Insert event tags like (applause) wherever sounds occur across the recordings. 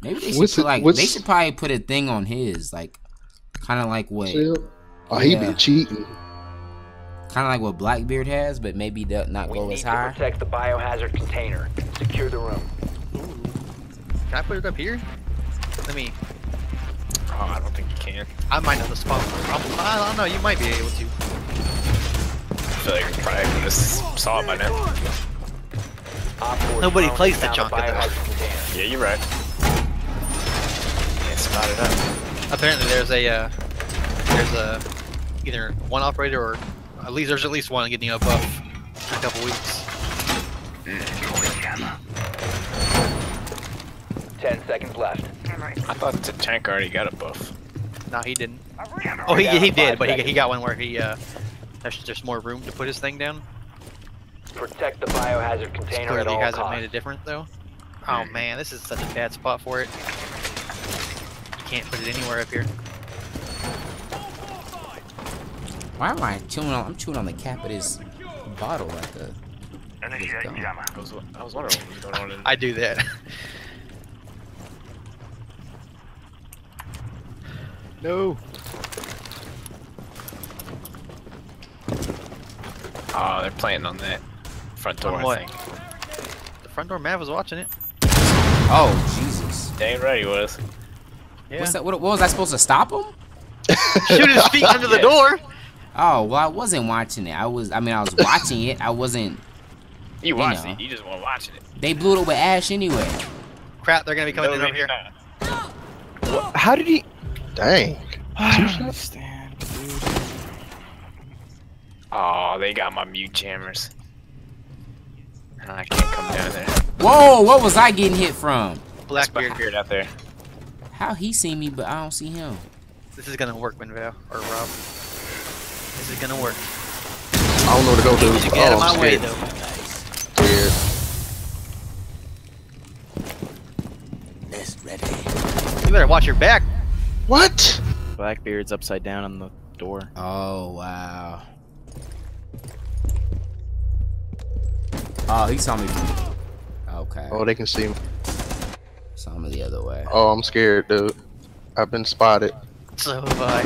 Maybe they should What's put, like what's- they should probably put a thing on his like, kind of like what, Oh, he Yeah. been cheating. kind of like what Blackbeard has, but maybe they'll not We go need as to high. protect the biohazard container. Secure the room. Can I put it up here? Let me. Oh, I don't think you can. I might know the spot. I'm- I don't know. You might be able to. I feel like you probably could have saw it by now. Op Nobody plays the found chunk of that. biohazard container. Yeah, you're right. Can't spot it up. Apparently, there's a uh, there's a either one operator or at least there's at least one getting a buff in a couple weeks. Ten seconds left. I thought the tank already got a buff. No, he didn't. Oh, he, he did, but he, he got one where he uh, there's there's more room to put his thing down. Protect the biohazard container Clearly, at all hasn't costs. made a difference though. Oh man, this is such a bad spot for it. You can't put it anywhere up here. Why am I chewing on? I'm chewing on the cap of this bottle like a. this gum. I was, I was wondering what was going on. I do that. (laughs) no. Oh, they're planting on that front door, On I think. The front door Mav was watching it. Oh Jesus! Dang right he was. Yeah. What's that? What, what was I supposed to stop him? (laughs) Shoot his feet under the door. Oh well, I wasn't watching it. I was. I mean, I was watching it. I wasn't. You watched know. it, you just weren't watching it. They blew it up with Ash anyway. Crap, they're gonna be coming No, in over here. not. How did he? Dang. (sighs) I understand, dude. Oh, they got my mute jammers. I can't come down there. Whoa! What was I getting hit from? That's Blackbeard. Blackbeard out there. How he see me, but I don't see him. This is gonna work, Winval or Rob. This is gonna work. I don't know where to go, dude. You get out of Oh, I'm my way scared. though. Weird. Nest ready. You better watch your back. What? Blackbeard's upside down on the door. Oh wow. Oh, he saw me. Okay. Oh, they can see me. Saw me the other way. Oh, I'm scared, dude. I've been spotted. So have I.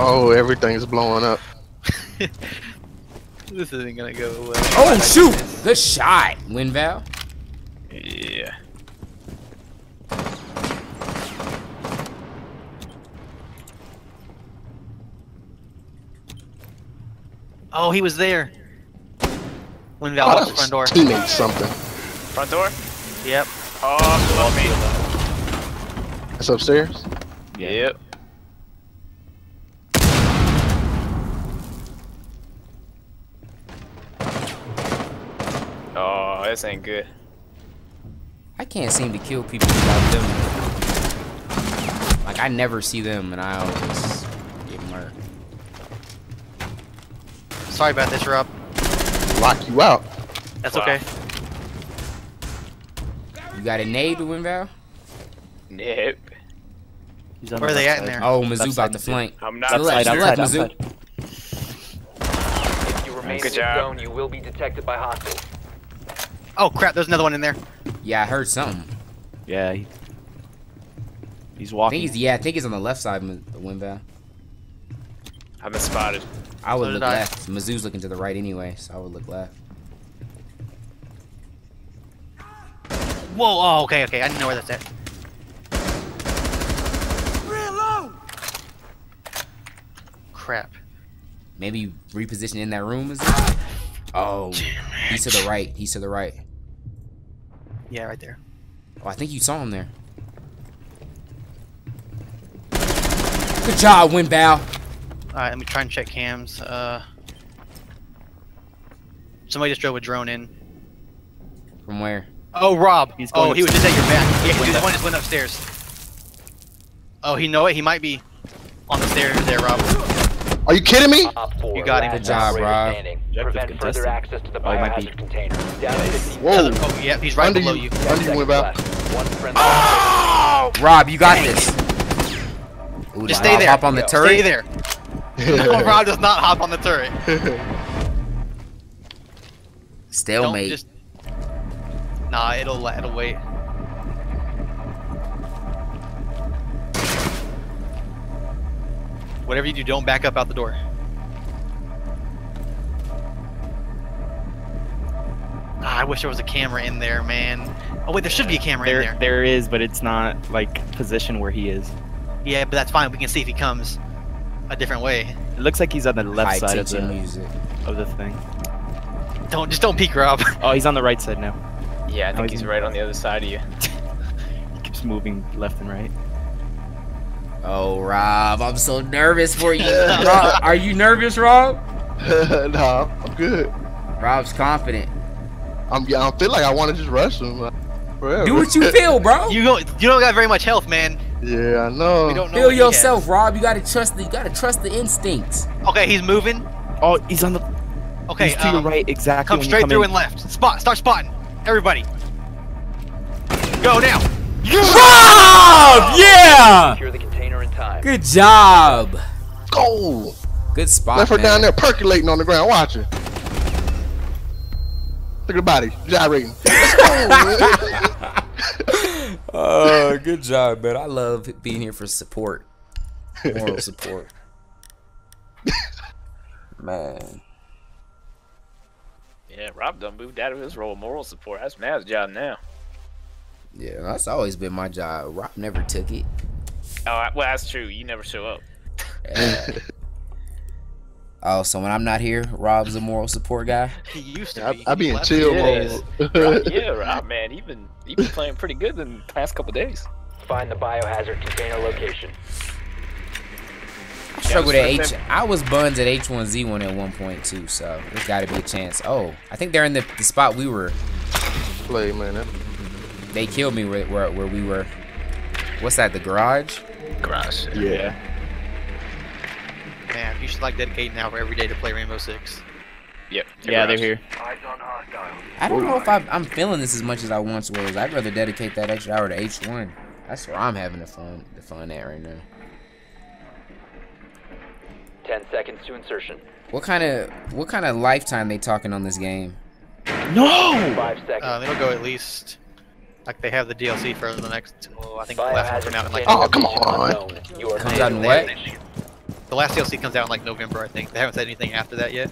Oh, everything's blowing up. (laughs) This isn't gonna go well. Oh shoot! Good shot, Winval. Yeah. Oh, he was there. Winval Oh, the was front door. teammate something. Front door? Yep. Oh, on me. That's upstairs. Yep. Oh, this ain't good. I can't seem to kill people without them. Like I never see them, and I always get murked. Sorry about this, Rob. Lock you out. That's Wow. okay. You got a nade, Winval? Nope. He's on Where are they at in there? Oh, Mizoo Left about side, to flank. I'm To not. the left, to the outside, left, outside, Mizoo. If you remain Good in this zone, you will be detected by hostiles. Oh crap, there's another one in there. Yeah, I heard something. Yeah, he, he's I walking. think he's yeah, I think he's on the left side of the Winval. I've been spotted. I would So look did I. left. Mizoo's looking to the right anyway, so I would look left. Whoa, oh, okay, okay. I didn't know where that's at. Crap. Maybe reposition in that room, is it? Oh, he's to the right. He's to the right. Yeah, right there. Oh, I think you saw him there. Good job, Winbow. Alright, let me try and check cams. Uh, somebody just drove a drone in. From where? Oh, Rob. He's oh, going oh, he was just at your back. Yeah, he Window. just one just went upstairs. Oh, he know it. He might be on the stairs there, Rob. Are you kidding me? Op You got him. last Good job, Rob. Prevent further access to the Oh, he might be- container. Down to 15 Whoa. Oh, yeah, he's right Under below you. you. Ten Under you, seconds Winbow. left. One. Oh! Rob, you got this. Ooh, Just stay I there. Hop on the Stay turret. Stay there. No, (laughs) Rob does not hop on the turret. (laughs) Don't Stalemate. just. Nah, it'll it'll wait. Whatever you do, don't back up out the door. Ah, I wish there was a camera in there, man. Oh wait, there should be a camera there, in there. There is, but it's not like position where he is. Yeah, but that's fine. We can see if he comes a different way. It looks like he's on the left side of the music. of the thing. Don't just don't peek, Rob. Oh, he's on the right side now. Yeah, I think he's he's right on the other side of you. (laughs) He keeps moving left and right. Oh, Rob, I'm so nervous for you. (laughs) Rob, are you nervous, Rob? (laughs) nah, I'm good. Rob's confident. I'm. yeah, I feel like I want to just rush him. Forever. Do what you feel, bro. You don't you don't got very much health, man. Yeah, I know. We don't know. Feel what he has. yourself, Rob. You gotta trust the you gotta trust the instincts. Okay, he's moving. Oh, he's on the. Okay, he's to your um, right exactly. Come when you straight through in. and left. Spot. Start spotting. Everybody. Go now. Rob! Yeah! Secure the container in time. Good job. Go. Good spot. Left her man. down there percolating on the ground. Watch her. Look at the body gyrating. Let's go, man. Oh, good job, man. I love being here for support. Moral (laughs) support. Man. Yeah, Rob done moved out of his role of moral support. That's Matt's job now. Yeah, that's always been my job. Rob never took it. Oh, well, that's true. You never show up. Yeah. oh, so when I'm not here, Rob's a moral support guy? (laughs) He used to I, be. I be He in chill Yeah. mode. (laughs) Rob, yeah, Rob, man, he been he been playing pretty good in the past couple days. Find the biohazard container location. I struggled at H. I was buns at H1Z1 at one point too, so there's got to be a chance. Oh, I think they're in the, the spot we were. Play, man. They killed me where, where where we were. What's that? The garage? Garage. Yeah. Man, you should like dedicate an hour every day to play Rainbow Six. Yep. the Yeah, they're garage. here. I don't know if I've, I'm feeling this as much as I once was. I'd rather dedicate that extra hour to H1. That's where I'm having the fun the fun at right now. 10 seconds to insertion. What kind of what kind of lifetime they talking on this game? No! 5 seconds. Uh, it'll go at least like they have the DLC for the next. Well, I think the last one Biohazard out in like. container Oh, come on. unknown. You are Comes out in what? The last DLC comes out in like November, I think. They haven't said anything after that yet,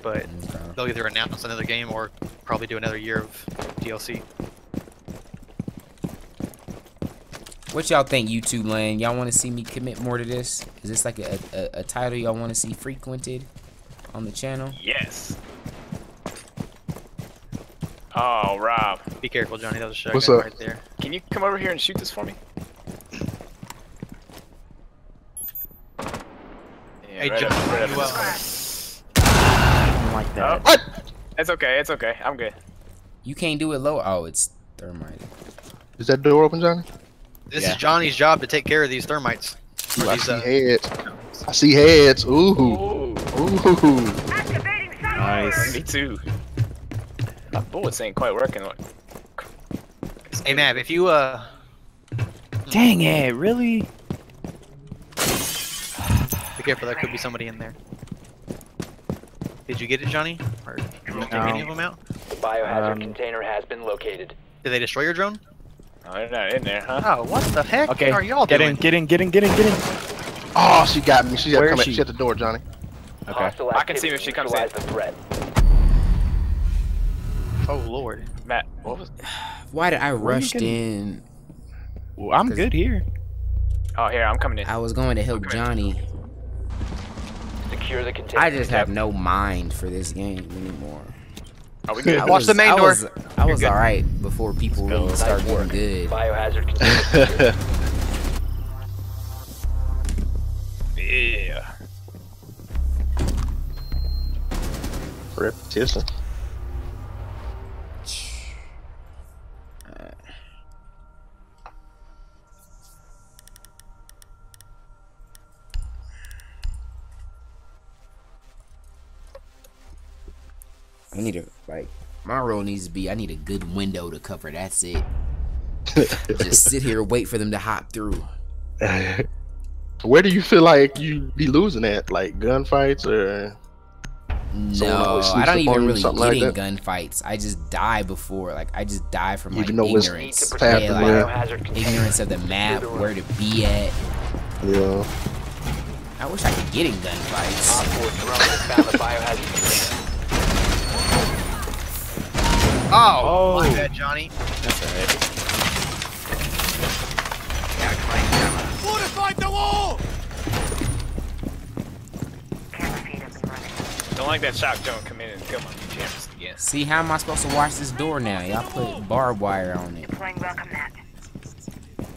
but they'll either announce another game or probably do another year of DLC. What y'all think, YouTube land? Y'all want to see me commit more to this? Is this like a, a, a title y'all want to see frequented on the channel? Yes. Oh, Rob, Be careful, Johnny. That was a shotgun What's up? right there. can you come over here and shoot this for me? Yeah, Hey, right Johnny, up- right up you, in this I don't like Oh, that. What? it's okay. It's okay. I'm good. You can't do it low. Oh, it's thermite. Is that door open, Johnny? This Yeah. is Johnny's job to take care of these thermites. Ooh, Or I these, see uh, heads. I see heads. Ooh. Ooh, Ooh. Nice. me too. My bullets ain't quite working. Hey, Mav, if you uh, Dang it! Really? be careful, there could be somebody in there. Did you get it, Johnny? Or did you take any of them out? The biohazard Um, container has been located. Did they destroy your drone? Oh, they're not in there, huh? Oh, what the heck Okay. are y'all Get doing? in! Get in! Get in! Get in! Get in! Oh, she got me. She got Where come is at, she? she at the door, Johnny. Okay. Hostile I can see activity if she comes in. neutralize the threat. Oh lord. Matt, what was? (sighs) Why did I Where are you rushed getting- in? Well, I'm good here. Oh, here I'm coming in. I was going to help Okay. Johnny. Secure the container. I just have no mind for this game anymore. Are we (laughs) good? I Watch was, the main I door. Was, I was good. alright before people really Nice start getting good. Biohazard container (laughs) secured. Yeah. Repetition. I need a like my role needs to be I need a good window to cover. That's it. (laughs) Just sit here and wait for them to hop through. (laughs) Where do you feel like you be losing at? Like gunfights or? No, I don't even really something get like in gunfights. I just die before. Like I just die from like Even though it's Need to ignorance. Yeah, like, yeah. ignorance of the map, where to be at. Yeah. I wish I could get in gunfights. Op 4 drone has found the biohazard container. Oh, my Oh. bad, Johnny. That's alright. Yeah, clank camera. Don't like that shock drone come in and kill my mute jammers again. See, how am I supposed to watch this door now? Y'all put barbed wire on it. Deploying welcome mat.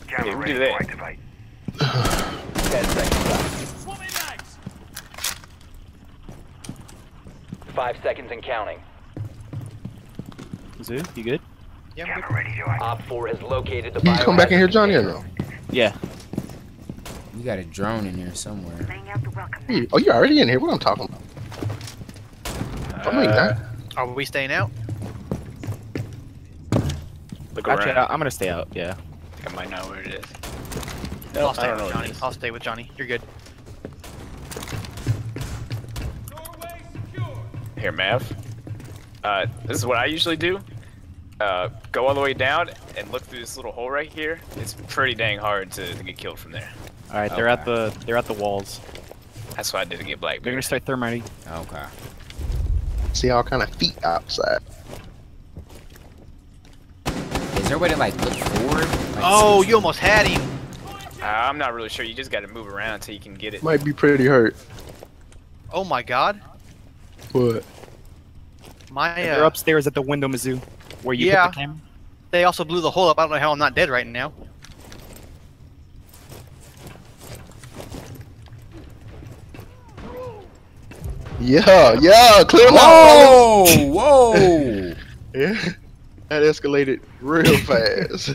Yeah, we do that. 10 seconds left. Five seconds and counting. Zoo, you good? Yeah, I'm good. Op 4 has located the You come back in here, Johnny, or no? Yeah. You got a drone in here somewhere. Laying out the welcome mat. You- Oh, you're already in here. What I'm talking about? Oh, no, you're. Are we staying out? Look Actually, around. I- I'm gonna stay out. Yeah. I think I might know where it is. I'll stay with. Johnny. I'll stay with Johnny. You're good. Here, Mav. Uh, this is what I usually do. Uh, go all the way down and look through this little hole right here. It's pretty dang hard to, to get killed from there. All right, they're at the they're at the walls. That's what I did to get black. They're gonna start thermiting. Okay. See all kind of feet outside. Is there a way to like look forward? Like, Oh, you almost had him. Uh, I'm not really sure. You just got to move around until you can get it. Might be pretty hurt. Oh my god. What? My They're uh, upstairs at the window, Mizoo, where you Yeah. put the camera. they also blew the hole up. I don't know how I'm not dead right now. yeah, yeah, clear them out. Whoa! Whoa! (laughs) Yeah, that escalated real (laughs) fast.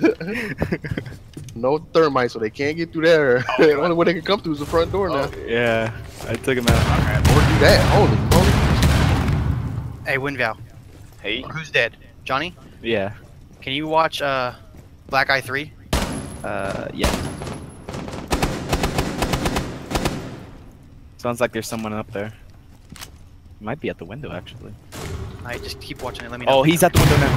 (laughs) no thermite, so they can't get through there. the only way they can come through is the front door now. Oh, yeah, I took him out. Or do that. Holy moly. Hey, Winval. Hey, Who's dead? Johnny? Yeah. Can you watch uh Black Eye 3? Uh, yeah. Sounds like there's someone up there. Might be at the window actually. I just keep watching it. Let me know. Oh, he's at the window now.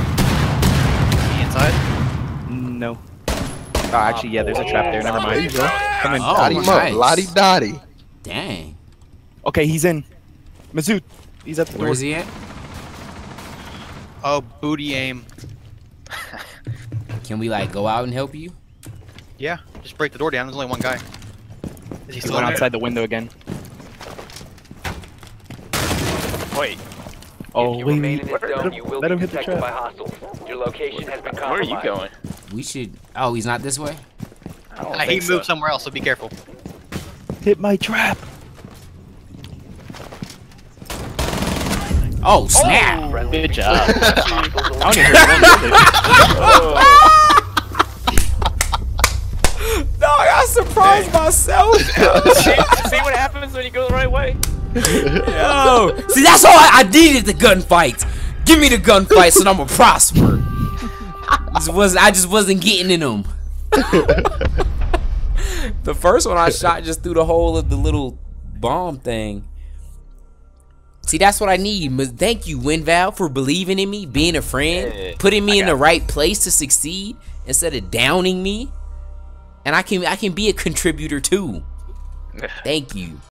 He inside? No. Oh, actually, yeah. There's a trap there. Never There you mind. go. Come in. Oh, Dot him nice. Lottie Dottie. Dang. Okay, he's in. Mizoo, he's at the door. Where's he at? Oh, booty aim. Can we like go out and help you? Yeah, just break the door down. There's only one guy. Is he He still went outside the window again. wait. Oh, if you wait, remain in this zone, you will let be hit the detected by trap. hostiles. Your location has been Where are you going? We should. Oh, he's not this way. I don't Uh, he think moved so. somewhere else, so be careful. Hit my trap. Oh snap! Friendly Good job. I (laughs) don't eliminated. even hear (laughs) (laughs) Dog, I surprised myself. see, see what happens when you go the right way? Yo, see that's all I, I needed the gunfights. Give me the gunfights and I'ma prosper. Just was I just wasn't getting in them. the first one I shot just through the hole of the little bomb thing. See, that's what I need. Thank you, WinVal, for believing in me, being a friend, putting me I in the right place to succeed instead of downing me. And I can I can be a contributor too. (laughs) Thank you.